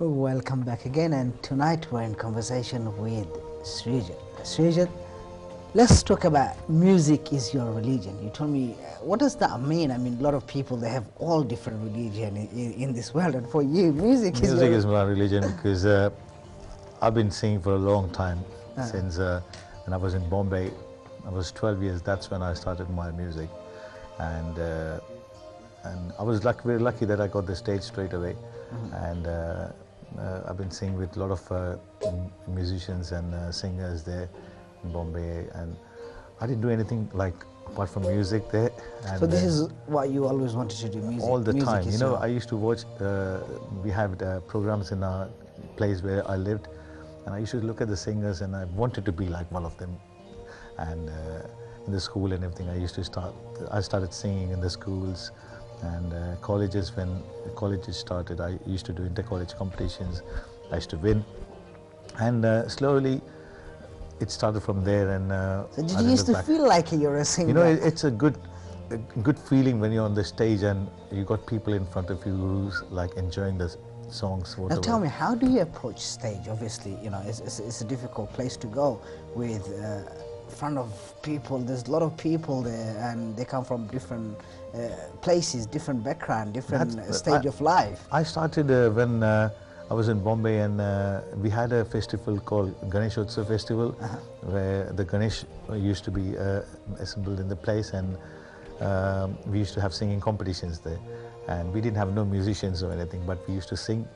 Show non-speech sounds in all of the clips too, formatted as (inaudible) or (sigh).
Welcome back again, and tonight we're in conversation with Sreejith. Sreejith, let's talk about music is your religion. You told me, uh, what does that mean? I mean, a lot of people they have all different religion in, in, in this world, and for you, music, is Music is my religion because uh, I've been singing for a long time Ah. since uh, when I was in Bombay. I was 12 years. That's when I started my music, and uh, and I was luck, very lucky that I got the stage straight away. And uh, I've been singing with a lot of uh, musicians and uh, singers there in Bombay, and I didn't do anything like apart from music there. And, So this is what you always wanted to do, music. all the music time. You know, your- I used to watch. Uh, we had uh, programs in our place where I lived, and I used to look at the singers, and I wanted to be like one of them. And uh, in the school and everything, I used to start. I started singing in the schools and uh, colleges. When colleges started, I used to do inter-college competitions. I used to win, and uh, slowly. It started from there, and uh, so I did you used to back. feel like you're a singer? You know, it, it's a good, a good feeling when you're on the stage and you got people in front of you who's like enjoying the songs. Now tell me, how do you approach stage? Obviously, you know, it's, it's, it's a difficult place to go with uh, front of people. There's a lot of people there, and they come from different uh, places, different background, different That's- uh, stage I- of life. I started uh, when uh, I was in Bombay and uh, we had a festival called Ganeshotsav Festival Uh-huh. where the Ganesh used to be uh, assembled in the place and um, we used to have singing competitions there. And we didn't have no musicians or anything, but we used to sing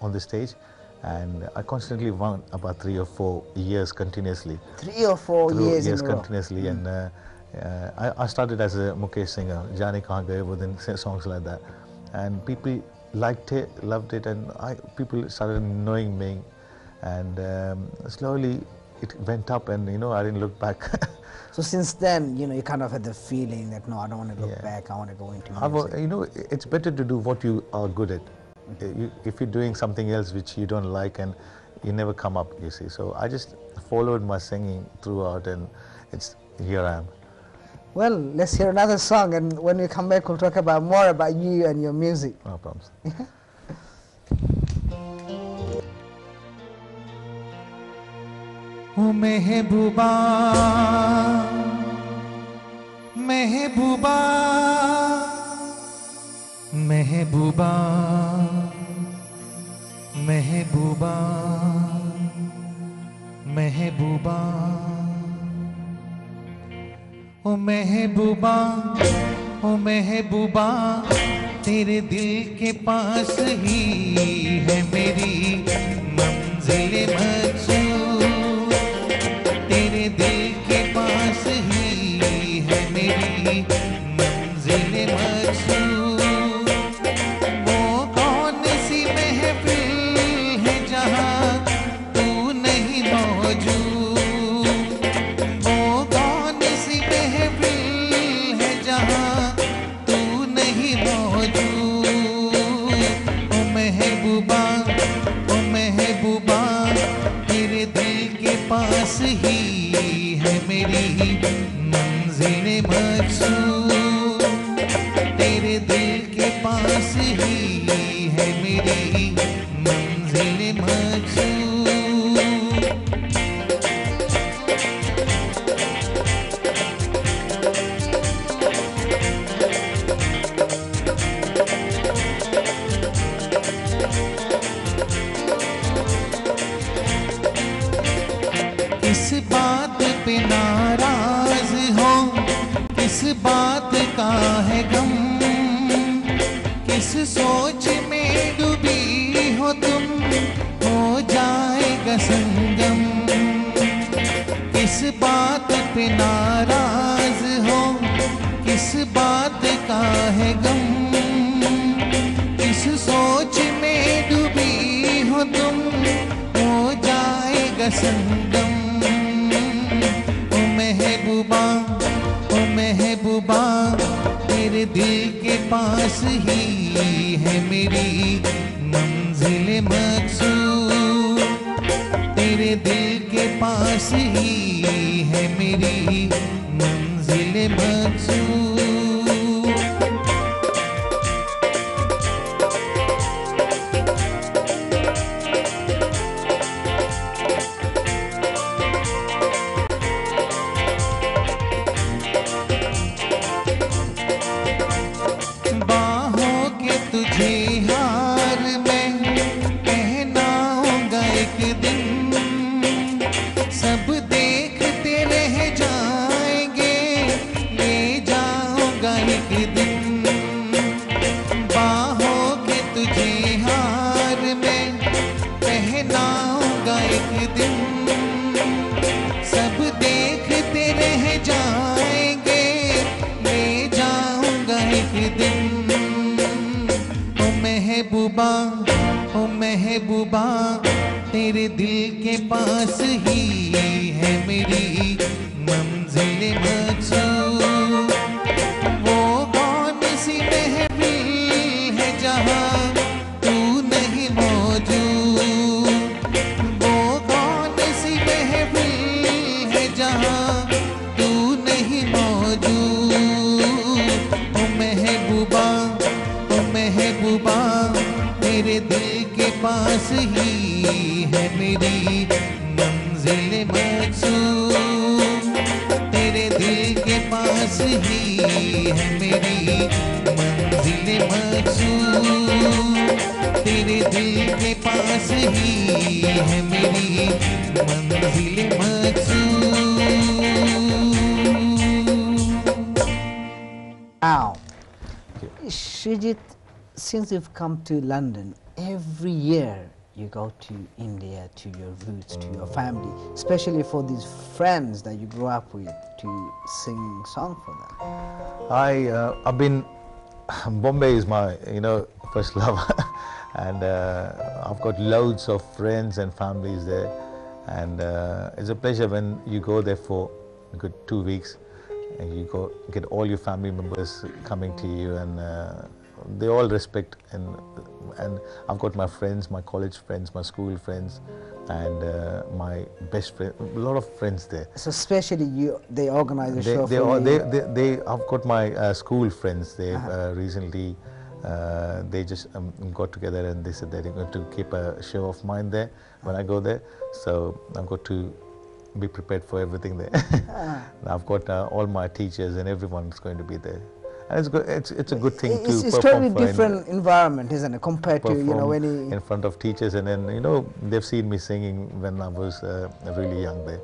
on the stage. And I constantly won about three or four years continuously. Three or four through- years yes, in a row. continuously. And uh, uh, I, I started as a Mukesh singer, Jani Kahan within songs like that. And people liked it, loved it, and I, people started knowing me. And um, slowly it went up, and you know, I didn't look back. (laughs) So since then, you know, you kind of had the feeling that no, I don't want to look Yeah. back. I want to go into music. you know, it's better to do what you are good at. If you're doing something else which you don't like and you never come up, you see. So I just followed my singing throughout and it's here I am. Well, let's hear another song and when we come back we'll talk about more about you and your music. No problems. Mehbooba Mehbooba Mehbooba महबूबा महबूबा, ओ महबूबा ओ महबूबा, तेरे दिल के पास ही है मेरी मंजिल। मकसूद बात पे नाराज़ हो, किस बात का है गम? किस सोच में डूबी हो तुम? हो जाएगा संगम। ओ महबूबा ओ महबूबा तेरे दिल के पास ही है मेरी मंजिल मकसूद। तेरे दिल के पास ही है मेरी। पास ही है मेरी मंजिल मकसूद पास ही है मेरी मंजिल मकसूद तेरे दिल के पास ही है मेरी मंजिल मकसूद Now, Srijit, since you've come to London, every year you go to India, to your roots, to your family, especially for these friends that you grew up with, to sing song for them. I uh, I've been (laughs) Bombay is my you know first love, (laughs) and uh, I've got loads of friends and families there, and uh, it's a pleasure when you go there for a good two weeks, and you go get all your family members coming to you, and uh, they all respect and and I've got my friends, my college friends, my school friends, and uh, my best friend, a lot of friends there So especially you, they organize a they, show they, for they, they, they, I've got my uh, school friends. They Uh-huh. uh, recently, uh, they just um, got together and they said that they're going to keep a show of mine there when I go there. So I've got to be prepared for everything there. Ah. (laughs) I've got uh, all my teachers and everyone's going to be there. And it's good. It's, it's a good thing it's, to it's perform totally for in- different environment, isn't it, compared to you know when you, in front of teachers and then you know they've seen me singing when I was uh, really young there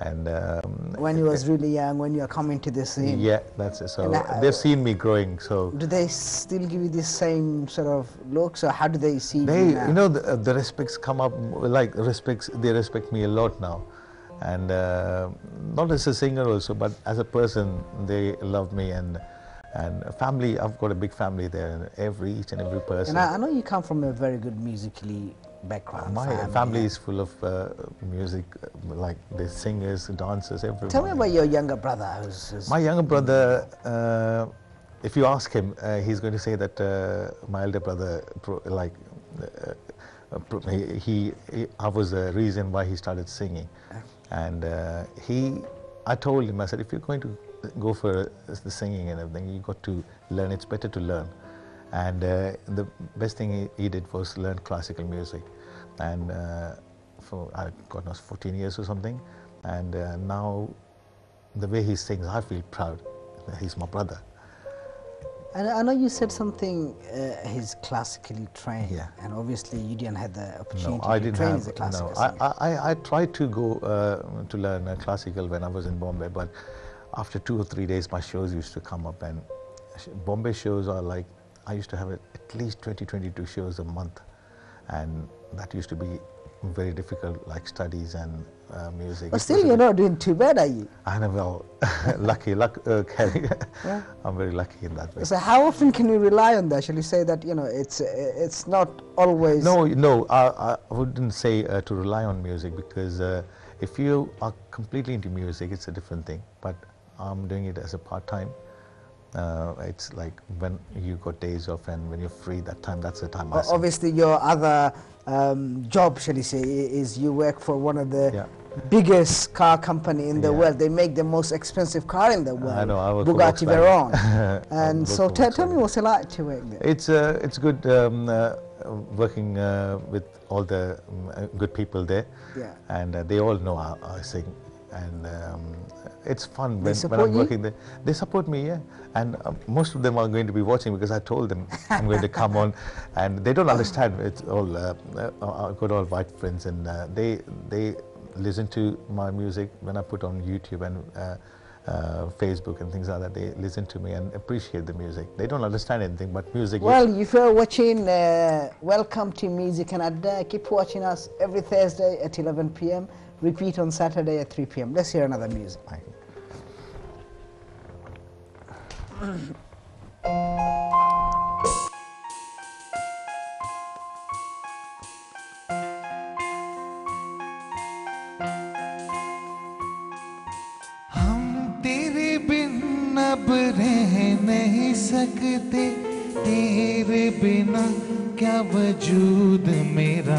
and um, when you was really young, when you are coming to the scene. yeah that's it so And, uh, they've seen me growing so Do they still give you the same sort of looks, or how do they see they you now? you know the, uh, the respects come up like respects they respect me a lot now and uh, not as a singer also but as a person they love me and and family i've got a big family there and every each and every person and I, I know you come from a very good musically background. my family is full of uh, music like the singers dancers everyone Tell me about your younger brother. Who's, who's My younger brother, uh, if you ask him, uh, he's going to say that uh, my elder brother, like, uh, uh, he, he, I was the reason why he started singing. And uh, he, I told him, I said, if you're going to go for the singing and everything, you got to learn. It's better to learn. And uh, the best thing he, he did was learn classical music. And uh, for, I God knows, 14 years or something. And uh, now the way he sings, I feel proud. He's my brother. And I know you said something. Uh, he's classically trained, Yeah. and obviously you didn't have the opportunity No, I to didn't train have. as a classical no, I, singer. I, I, I tried to go uh, to learn uh, classical when I was in Bombay, but after two or three days, my shows used to come up, and Bombay shows are like I used to have at least 20, 22 shows a month, and that used to be very difficult, like studies and uh, music. but still, you're not doing too bad, are you? I know, well, (laughs) lucky, luck, uh, (laughs) Yeah. I'm very lucky in that way. So how often can you rely on that? Shall you say that you know it's it's not always No, no, I, I wouldn't say uh, to rely on music because uh, if you are completely into music, it's a different thing. But I'm doing it as a part time. Uh, it's like when you got days off and when you're free, that time, that's the time sing. Obviously, your other um, job, shall you say, is you work for one of the Yeah. biggest car company in the Yeah. world. They make the most expensive car in the world. I know, I Bugatti Veyron. (laughs) And so tell, me what's it like to work there. It's uh, it's good um, uh, working uh, with all the um, uh, good people there, Yeah. and uh, they all know I, and um, it's fun when, when I'm you? working there. They support me, yeah, and uh, most of them are going to be watching because I told them I'm going to come on, (laughs) and they don't understand. It's all uh, uh, I've got all white friends, and uh, they they listen to my music when I put on YouTube and. Uh, uh, Facebook and things like that. They listen to me and appreciate the music. They don't understand anything, but music. is- Well, if you're watching, uh, welcome to Music N Adda. Keep watching us every Thursday at 11 p.m. Repeat on Saturday at 3 p.m. Let's hear another music. अब रह नहीं सकते। तेरे बिना क्या वजूद मेरा?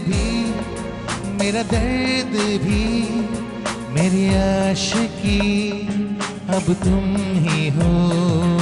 भी मेरा दर्द भी मेरी आशिकी अब तुम ही हो।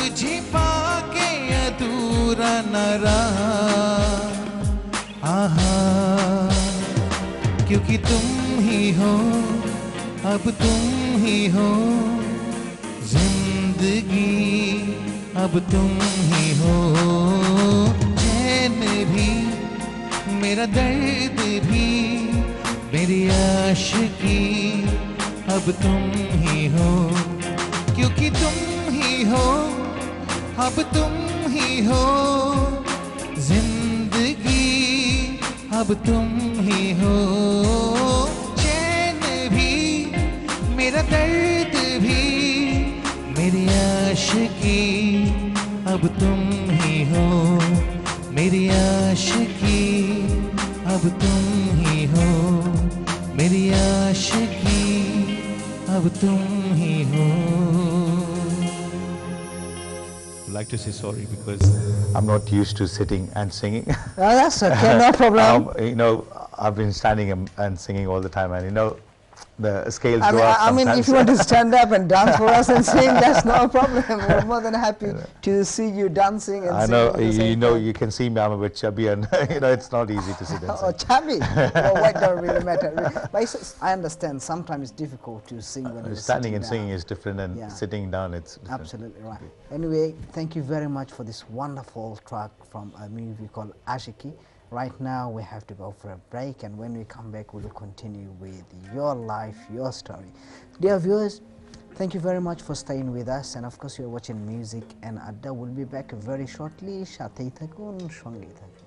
तुझे पाके अधूरा न रहा आहा, क्योंकि तुम ही हो, अब तुम ही हो। ज़िंदगी, अब तुम ही हो। चैन भी, मेरा दर्द भी, मेरी आशिकी, अब तुम ही हो। क्योंकि तुम ही हो अब तुम ही हो ज़िंदगी, अब तुम ही हो। चैन भी, मेरा दर्द भी, मेरी आशिकी, अब तुम ही हो। मेरी आशिकी, अब तुम ही हो। मेरी आशिकी, अब तुम ही हो। Like to say sorry because I'm not used to sitting and singing. Oh, that's okay, no (laughs) problem. um, you know, I've been standing and, and singing all the time, and you know, the scales I mean, up I mean, if you want to stand up and dance for us and sing, that's (laughs) no problem. We're more than happy to see you dancing and I know, you know, time. you can see me, I'm a bit chubby, and (laughs) you know, it's not easy to sit and (laughs) Oh, sing. chubby. well, what don't really matter. But I understand sometimes it's difficult to sing when you're Uh, Standing and down. singing is different, and Yeah. sitting down, it's different. Absolutely right. Anyway, thank you very much for this wonderful track from a movie called Aashiqui. Right now we have to go for a break and when we come back we will continue with your life, your story. Dear viewers, thank you very much for staying with us and of course you are watching Music N Adda will be back very shortly. সাথেই থাকুন সঙ্গেই থাকুন